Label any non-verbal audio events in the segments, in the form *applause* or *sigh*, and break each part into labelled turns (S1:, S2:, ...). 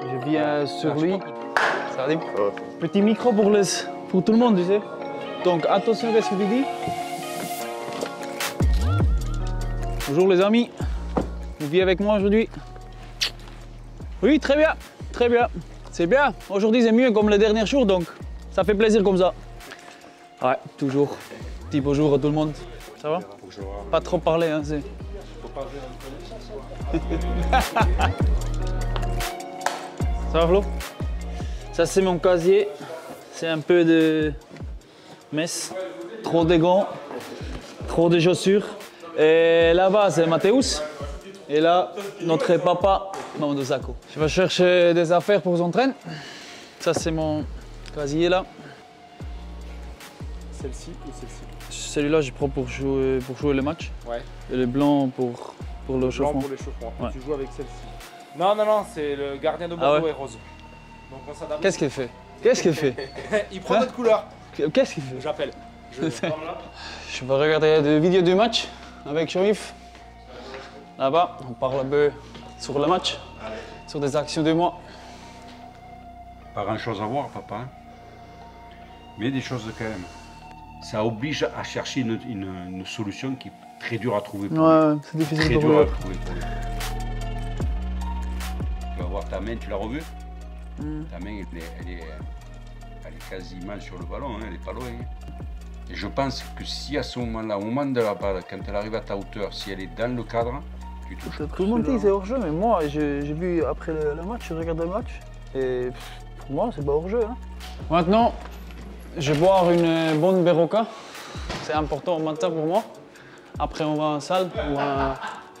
S1: Je viens sur lui. Salim. Petit micro pour, les, pour tout le monde, tu sais. Donc attention, qu'est-ce que tu dis? Bonjour les amis. Vous vivez avec moi aujourd'hui? Oui, très bien. Très bien. C'est bien. Aujourd'hui, c'est mieux comme les derniers jours, donc ça fait plaisir comme ça. Ouais, toujours. Petit bonjour à tout le monde. Ça va? Pas trop parler, hein, c'est... *laughs* Ça va Flo? Ça c'est mon casier. C'est un peu de messe. Trop de gants, trop de chaussures. Et là-bas c'est Mathéus. Et là, notre papa, Mamadou Zako. Je vais chercher des affaires pour s'entraîner. Ça c'est mon casier là.
S2: Celle-ci ou celle-ci?
S1: Celui-là, je prends pour jouer, pour jouer le match.
S2: Ouais.
S1: Et le blanc pour, pour le
S2: Blanc
S1: chauffement.
S2: pour l'échauffement.
S1: Ouais.
S2: Tu joues avec celle-ci. Non, non, non, c'est le gardien de
S1: Ah
S2: Bordeaux
S1: ouais
S2: et rose. Donc on s'adapte.
S1: Qu'est-ce qu'il fait Qu'est-ce qu'il fait *laughs*
S2: Il prend
S1: Hein
S2: notre couleur.
S1: Qu'est-ce qu'il fait
S2: J'appelle. Je *laughs* là.
S1: Je vais regarder des vidéos du match avec Shérif. Là-bas, on parle un peu sur le match, sur des actions du mois.
S3: Pas grand chose à voir, papa. hein. Mais des choses quand même. Ça oblige à chercher une, une- une solution qui est très dure à trouver. pour lui.
S1: c'est difficile
S3: Très
S1: pour
S3: dur à trouver pour lui. Ta main, tu l'as revue
S1: Mm.
S3: Ta main, elle est, elle, est, elle est quasiment sur le ballon, hein, elle n'est pas loin. hein. Et je pense que si à ce moment-là, au moment de la balle, quand elle arrive à ta hauteur, si elle est dans le cadre, tu touches.
S1: Tout le monde dit que c'est hors-jeu, mais moi, j'ai vu après le, le match, je regarde le match, et pour moi, c'est pas hors-jeu. hein. Maintenant, je vais boire une bonne Beroca. C'est important au matin pour moi. Après, on va en salle, on va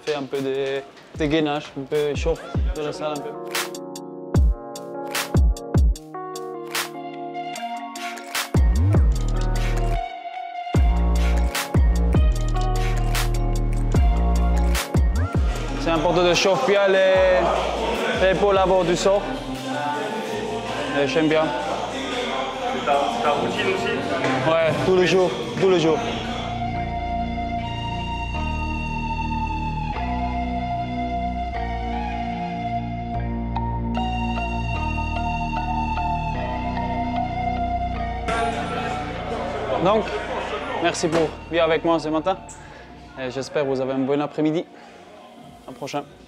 S1: faire un peu de, de gainage, un peu chauffe de la salle un peu. C'est important de chauffer bien les, les épaules avant du sort. Et J'aime bien.
S4: C'est ta, routine aussi
S1: Ouais, tous les jours, tous les jours. Donc, merci pour venir avec moi ce matin. J'espère que vous avez un bon après-midi. À la